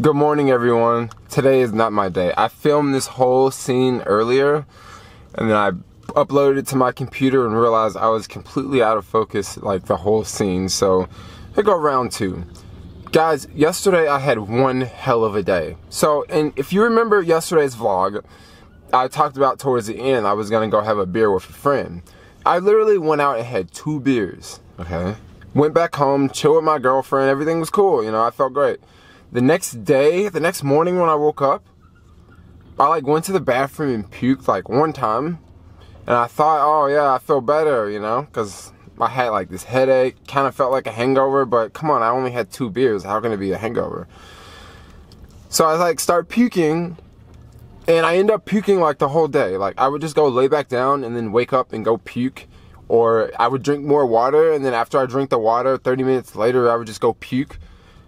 Good morning, everyone. Today is not my day. I filmed this whole scene earlier, and then I uploaded it to my computer and realized I was completely out of focus, like the whole scene. So, here go round two. Guys, yesterday I had one hell of a day. So, and if you remember yesterday's vlog, I talked about towards the end I was gonna go have a beer with a friend. I literally went out and had two beers, okay? Went back home, chill with my girlfriend, everything was cool, you know, I felt great. The next day, the next morning when I woke up, I like went to the bathroom and puked like one time. And I thought, oh yeah, I feel better, you know, because I had like this headache, kind of felt like a hangover, but come on, I only had two beers. How can it be a hangover? So I like start puking and I end up puking like the whole day. Like I would just go lay back down and then wake up and go puke. Or I would drink more water and then after I drink the water, 30 minutes later, I would just go puke.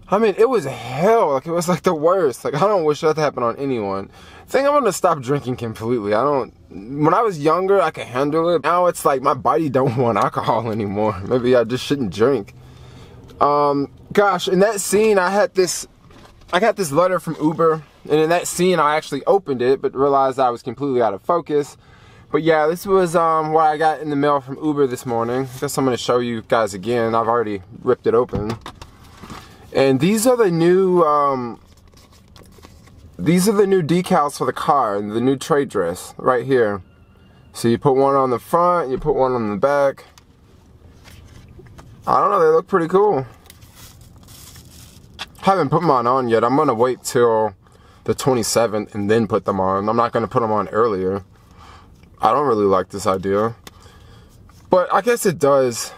I mean, it was hell. Like, it was like the worst. Like, I don't wish that to happen on anyone. I think I'm gonna stop drinking completely. I don't, when I was younger, I could handle it. Now it's like my body don't want alcohol anymore. Maybe I just shouldn't drink. Um, gosh, in that scene, I had this, I got this letter from Uber. And in that scene, I actually opened it, but realized I was completely out of focus. But yeah, this was um, what I got in the mail from Uber this morning. I guess I'm gonna show you guys again. I've already ripped it open. And these are the new, um, these are the new decals for the car, the new trade dress right here. So you put one on the front, you put one on the back. I don't know, they look pretty cool. Haven't put mine on yet. I'm gonna wait till the 27th and then put them on. I'm not gonna put them on earlier. I don't really like this idea. But I guess it does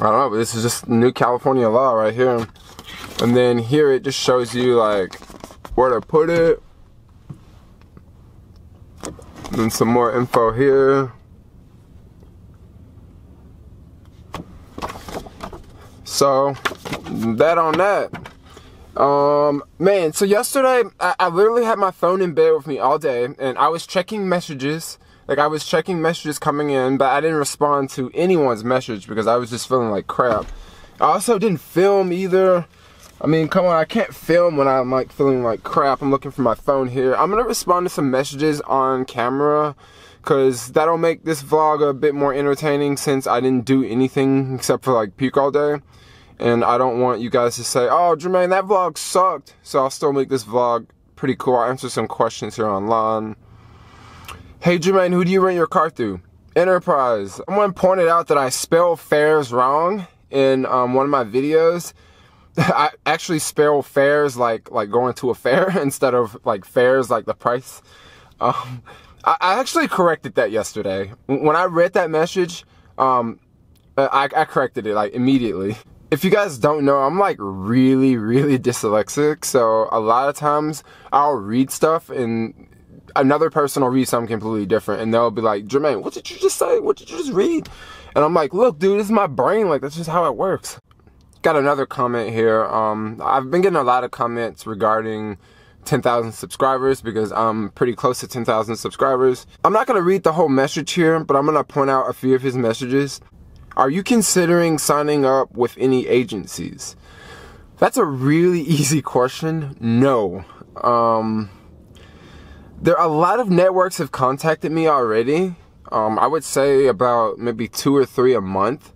I don't know, but this is just new California law right here. And then here it just shows you like where to put it. And some more info here. So that on that. Um, man, so yesterday I, I literally had my phone in bed with me all day and I was checking messages like I was checking messages coming in, but I didn't respond to anyone's message because I was just feeling like crap. I also didn't film either. I mean, come on, I can't film when I'm like feeling like crap. I'm looking for my phone here. I'm gonna respond to some messages on camera because that'll make this vlog a bit more entertaining since I didn't do anything except for like puke all day. And I don't want you guys to say, oh, Jermaine, that vlog sucked. So I'll still make this vlog pretty cool. I'll answer some questions here online. Hey Jermaine, who do you rent your car through? Enterprise. Someone pointed out that I spell fares wrong in um, one of my videos. I actually spell fares like like going to a fair instead of like fares like the price. Um, I, I, actually corrected that yesterday. When I read that message, um, I, I corrected it like immediately. If you guys don't know, I'm like really, really dyslexic. So a lot of times I'll read stuff and another person will read something completely different and they'll be like, Jermaine, what did you just say? What did you just read? And I'm like, look, dude, this is my brain. Like, that's just how it works. Got another comment here. Um, I've been getting a lot of comments regarding 10,000 subscribers because I'm pretty close to 10,000 subscribers. I'm not going to read the whole message here, but I'm going to point out a few of his messages. Are you considering signing up with any agencies? That's a really easy question. No. Um, there are a lot of networks have contacted me already. Um, I would say about maybe two or three a month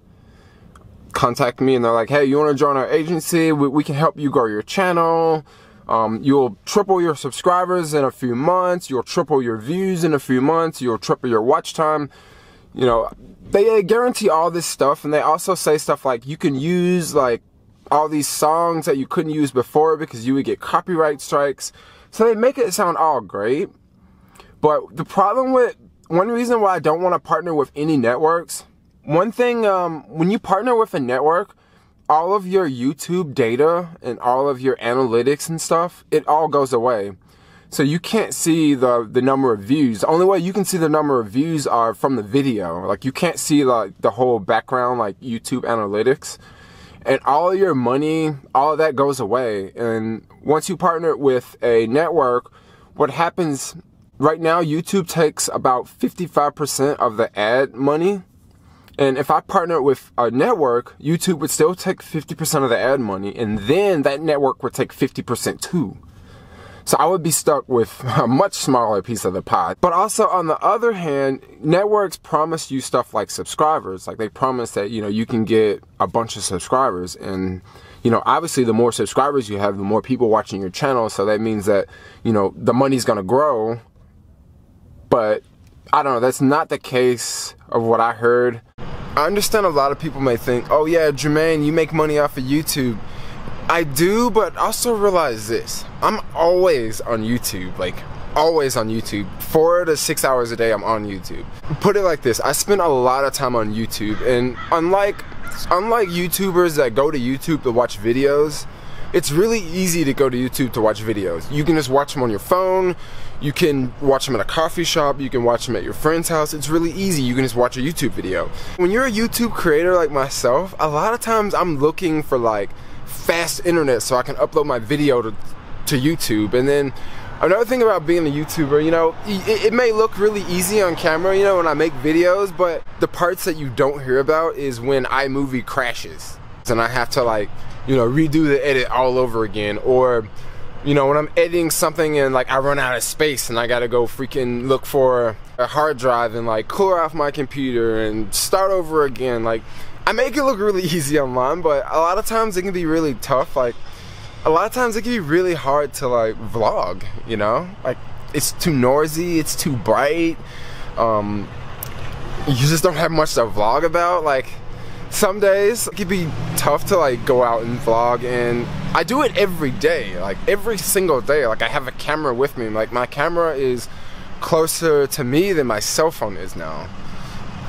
contact me and they're like, hey, you want to join our agency? We, we, can help you grow your channel. Um, you'll triple your subscribers in a few months. You'll triple your views in a few months. You'll triple your watch time. You know, they, they guarantee all this stuff and they also say stuff like you can use like all these songs that you couldn't use before because you would get copyright strikes. So they make it sound all great. But the problem with, one reason why I don't want to partner with any networks, one thing, um, when you partner with a network, all of your YouTube data and all of your analytics and stuff, it all goes away. So you can't see the, the number of views. The only way you can see the number of views are from the video. Like you can't see like the whole background, like YouTube analytics and all your money, all of that goes away. And once you partner with a network, what happens right now, YouTube takes about 55% of the ad money And if I partner with a network, YouTube would still take 50% of the ad money, and then that network would take 50% too. So I would be stuck with a much smaller piece of the pie. But also on the other hand, networks promise you stuff like subscribers. Like they promise that, you know, you can get a bunch of subscribers and you know, obviously the more subscribers you have, the more people watching your channel. So that means that, you know, the money's going to grow. But I don't know, that's not the case of what I heard. I understand a lot of people may think, oh yeah, Jermaine, you make money off of YouTube. I do, but also realize this. I'm always on YouTube, like always on YouTube. Four to six hours a day, I'm on YouTube. Put it like this, I spend a lot of time on YouTube, and unlike, unlike YouTubers that go to YouTube to watch videos, it's really easy to go to YouTube to watch videos. You can just watch them on your phone, you can watch them at a coffee shop, you can watch them at your friend's house. It's really easy. You can just watch a YouTube video. When you're a YouTube creator like myself, a lot of times I'm looking for like fast internet so I can upload my video to, to YouTube. And then another thing about being a YouTuber, you know, it, it, may look really easy on camera, you know, when I make videos, but the parts that you don't hear about is when iMovie crashes. And I have to like, you know, redo the edit all over again. Or, you know, when I'm editing something and like I run out of space and I gotta go freaking look for a hard drive and like clear off my computer and start over again. Like, I make it look really easy online, but a lot of times it can be really tough. Like, a lot of times it can be really hard to like vlog, you know? Like, it's too noisy, it's too bright. Um, you just don't have much to vlog about. Like, some days it can be tough to like go out and vlog and I do it every day like every single day like I have a camera with me like my camera is closer to me than my cell phone is now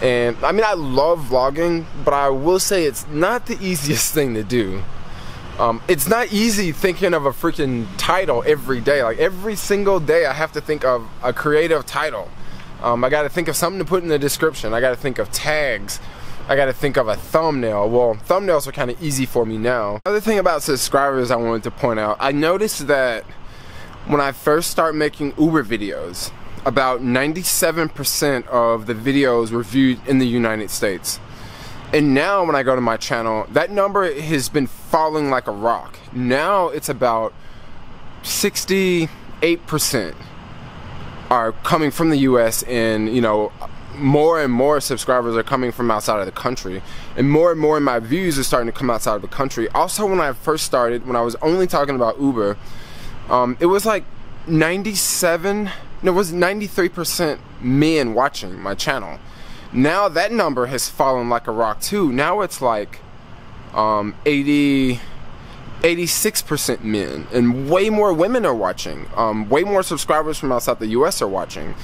and I mean, I love vlogging, but I will say it's not the easiest thing to do. Um, it's not easy thinking of a freaking title every day. Like every single day, I have to think of a creative title. Um, I got to think of something to put in the description. I got to think of tags. I got to think of a thumbnail. Well, thumbnails are kind of easy for me now. Other thing about subscribers I wanted to point out, I noticed that when I first start making Uber videos, about 97% of the videos were viewed in the United States. And now when I go to my channel, that number has been falling like a rock. Now it's about 68% are coming from the US and, you know, more and more subscribers are coming from outside of the country and more and more of my views are starting to come outside of the country also when i first started when i was only talking about uber um, it was like 97 no, it was 93% men watching my channel. Now that number has fallen like a rock too. Now it's like um, 80, 86% men, and way more women are watching. Um, way more subscribers from outside the U.S. are watching,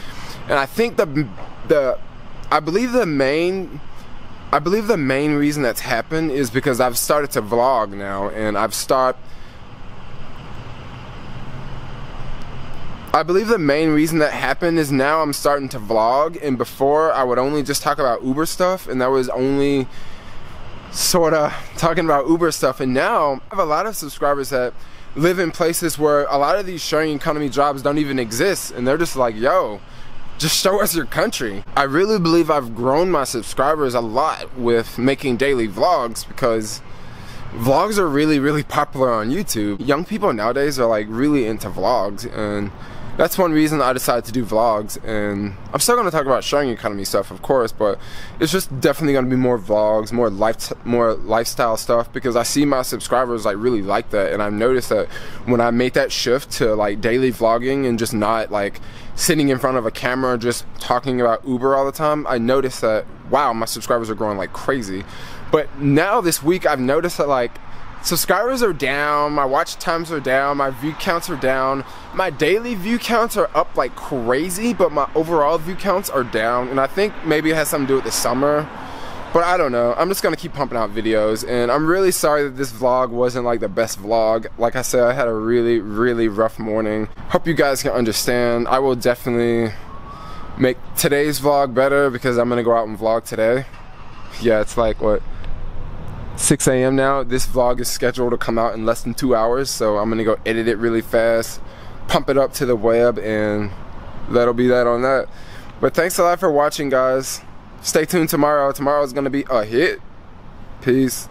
and I think the the I believe the main I believe the main reason that's happened is because I've started to vlog now, and I've started I believe the main reason that happened is now I'm starting to vlog, and before I would only just talk about Uber stuff, and that was only sort of talking about Uber stuff. And now I have a lot of subscribers that live in places where a lot of these sharing economy jobs don't even exist, and they're just like, yo, just show us your country. I really believe I've grown my subscribers a lot with making daily vlogs because vlogs are really, really popular on YouTube. Young people nowadays are like really into vlogs, and that's one reason I decided to do vlogs and I'm still going to talk about sharing economy stuff of course but it's just definitely going to be more vlogs more life more lifestyle stuff because I see my subscribers like really like that and I've noticed that when I make that shift to like daily vlogging and just not like sitting in front of a camera just talking about Uber all the time I noticed that wow my subscribers are growing like crazy. But now this week I've noticed that like subscribers are down, my watch times are down, my view counts are down. My daily view counts are up like crazy, but my overall view counts are down. And I think maybe it has something to do with the summer. But I don't know. I'm just gonna keep pumping out videos, and I'm really sorry that this vlog wasn't like the best vlog. Like I said, I had a really, really rough morning. Hope you guys can understand. I will definitely make today's vlog better because I'm gonna go out and vlog today. Yeah, it's like what 6 a.m. now. This vlog is scheduled to come out in less than two hours, so I'm gonna go edit it really fast, pump it up to the web, and that'll be that on that. But thanks a lot for watching, guys. Stay tuned tomorrow. Tomorrow's gonna be a hit. Peace.